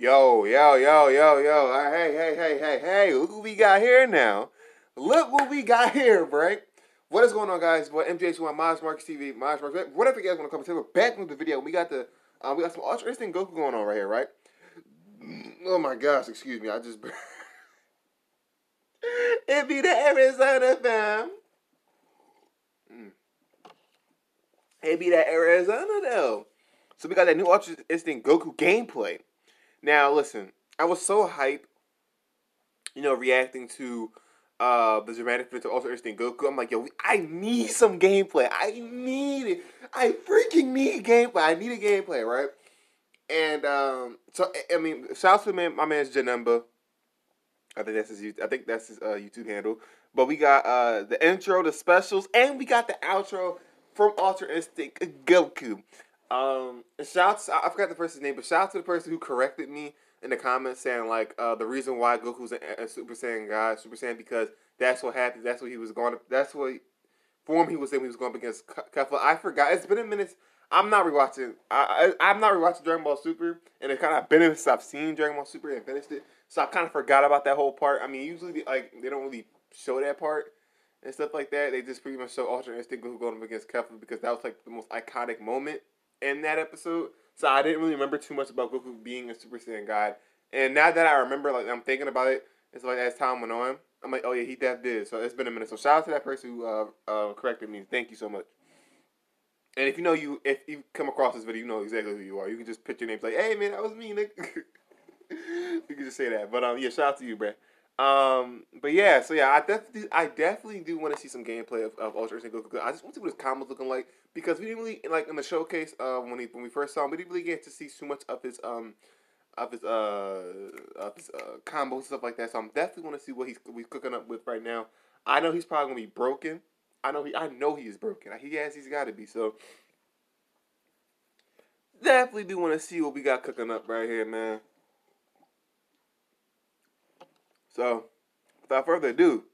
Yo, yo, yo, yo, yo. Uh, Hey, hey, hey, hey, hey. Look what we got here now. Look what we got here, right? What is going on, guys? Boy, MJH1, Miles Marcus TV, Miles Marcus. Whatever you guys want to come to, we're back with the video. We got the, um, we got some Ultra Instinct Goku going on right here, right? Oh my gosh, excuse me. I just. it be the Arizona fam. Mm. It be that Arizona though. So we got that new Ultra Instinct Goku gameplay. Now listen, I was so hyped, you know, reacting to uh the dramatic finish of Ultra Instinct Goku. I'm like, yo, I need some gameplay. I need it. I freaking need gameplay. I need a gameplay, right? And um, so I- mean, shout out to man, my man's Janemba. I think that's his. I think that's his uh, YouTube handle. But we got uh the intro, the specials, and we got the outro from Ultra Instinct Goku. Um, shouts. I forgot the person's name, but shout out to the person who corrected me in the comments saying like uh the reason why Goku's a, a Super Saiyan guy, Super Saiyan because that's what happened. That's what he was going. to That's what form he was in. When He was going up against Ke- Kefla. I forgot. It's been a minute. I'm not rewatching. I, I I'm not rewatching Dragon Ball Super, and it kind of been since I've seen Dragon Ball Super and finished it. So I kind of forgot about that whole part. I mean, usually like they don't really show that part and stuff like that. They just pretty much show Ultra Instinct Goku going up against Kefla because that was like the most iconic moment in that episode. So I didn't really remember too much about Goku being a Super Saiyan God. And now that I remember, like I'm thinking about it, it's like as time went on, I'm like, oh yeah, he def did. So it's been a minute. So shout out to that person who uh, uh, corrected me. Thank you so much. And if you know you, if you come across this video, you know exactly who you are. You can just put your name, like, hey man, that was me, you can just say that. But um, yeah, shout out to you, bruh. Um, but yeah, so yeah, I definitely, I definitely do want to see some gameplay of, of Ultra Instinct Goku. I just want to see what his combo's looking like because we didn't really like in the showcase. Uh, when he when we first saw him, we didn't really get to see too much of his um of his uh of his uh combos and stuff like that. So I'm definitely want to see what he's cooking up with right now. I know he's probably gonna be broken. I know he I know he is broken. He has he's got to be. So definitely do want to see what we got cooking up right here, man. So without further ado,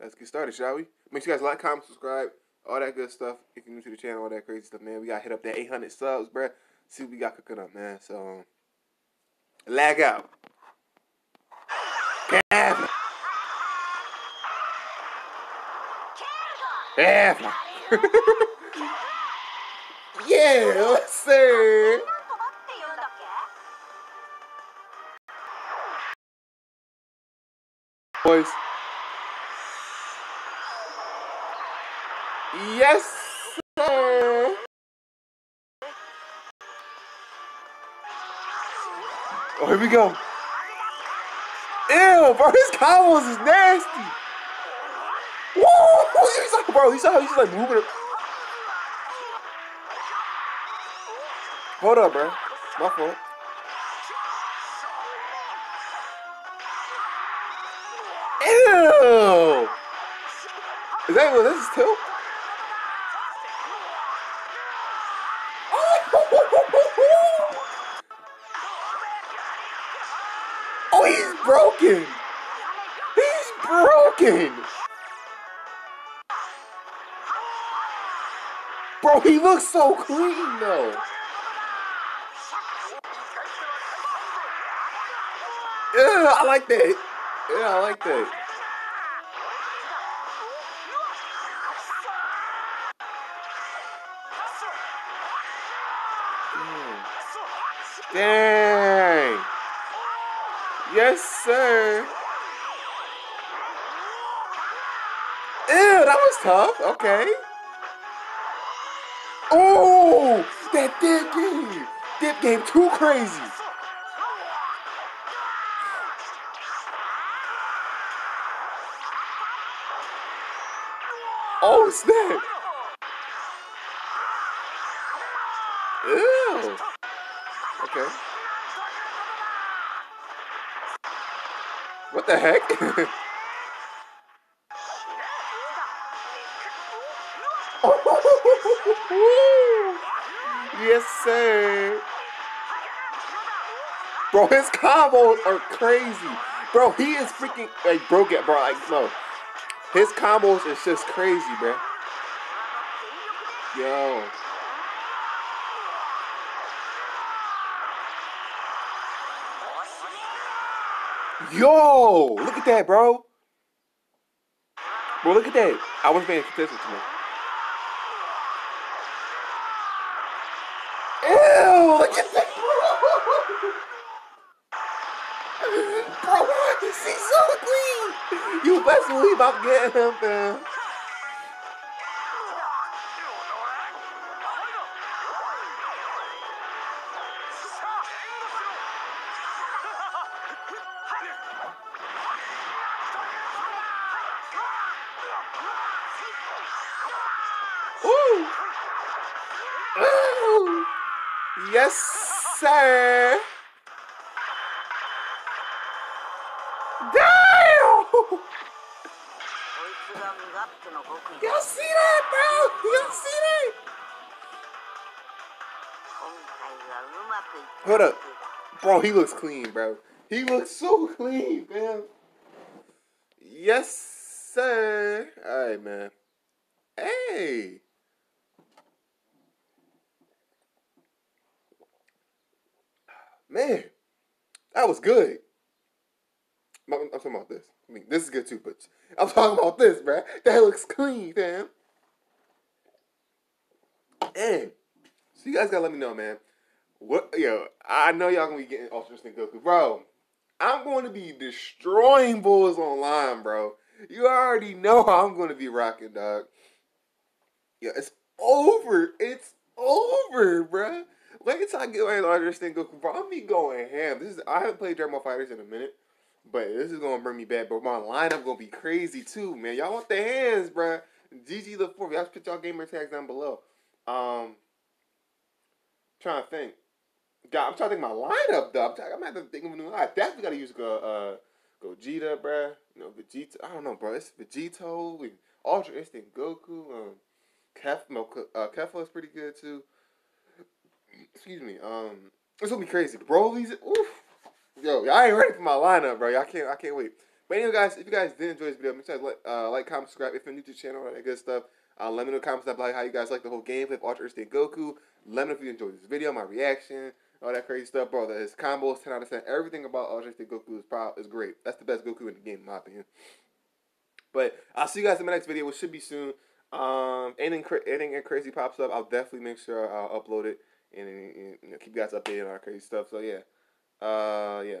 let's get started, shall we? Make sure you guys like, comment, subscribe, all that good stuff. If you're new to the channel, all that crazy stuff, man. We got to hit up that 800 subs, bruh. See what we got cooking up, man. So um, lag out. Kevin. Kevin. yeah, what's sir? Boys. Yes, sir. Oh, here we go. Ew, bro, his combos is nasty. Woo! He's like, bro, saw how he's like moving it. Hold up, bro. My fault. That what this is too? Oh, he's broken! He's broken! Bro, he looks so clean though. Yeah, I like that. Yeah, I like that. Dang. Yes, sir. Ew, that was tough. Okay. Oh, that dip game. Dip game too crazy. Oh, snap. Ew. Okay. What the heck? yes, sir. Bro, his combos are crazy. Bro, he is freaking like broke it, bro. Like no. His combos is just crazy, bro. Yo. Yo, look at that, bro. Bro, look at that. I was being attention to me. Ew, look at that, bro. Bro, so clean. You best believe I'm getting him, fam. Ooh. Ooh. Yes, sir. Damn. Y'all see that, bro? Y'all see that? Hold up. Bro, he looks clean, bro. He looks so clean, man. Yes, sir. All right, man. Hey. Man, that was good. I'm, I'm talking about this. I mean, this is good too, but I'm talking about this, bro. That looks clean, fam. And so you guys gotta let me know, man. What yo? I know y'all gonna be getting Ultra Instinct Goku, bro. I'm going to be destroying bulls online, bro. You already know how I'm to be rocking, dog. Yeah, it's over. It's over. Wait until I get my Ultra Instinct Goku, bro. I'm be going ham. This is I haven't played Dragon Ball FighterZ in a minute, but this is gonna bring me back. But my lineup gonna be crazy too, man. Y'all want the hands, bro? GG the fourth. Y'all put y'all gamer tags down below. Um, trying to think. God, I'm trying to think my lineup though. I'm, trying, I'm gonna have to think of a new. I definitely gotta use a. uh Gogeta, bruh. You know, Vegeta. I don't know, bro. It's Vegito and Ultra Instinct Goku. Um, Kef, no, uh, Kefla is pretty good too. Excuse me. Um, it's gonna be crazy. Broly's, oof. Yo, y'all ain't ready for my lineup, bro. Y'all can't. I can't wait. But anyway, guys, if you guys did enjoy this video, make sure to like, uh, like, comment, subscribe if you're new to the channel, all that good stuff. Uh, let me know in the comments down below how you guys like the whole gameplay of Ultra Instinct Goku. Let me know if you enjoyed this video, my reaction, all that crazy stuff, bro. His combos, 10 out of 10. Everything about Ultra Goku is proud is great. That's the best Goku in the game, in my opinion. But I'll see you guys in my next video, which should be soon. Um, anything, anything crazy pops up, I'll definitely make sure I'll upload it and, and, and keep you guys updated on our crazy stuff. So yeah, uh, yeah.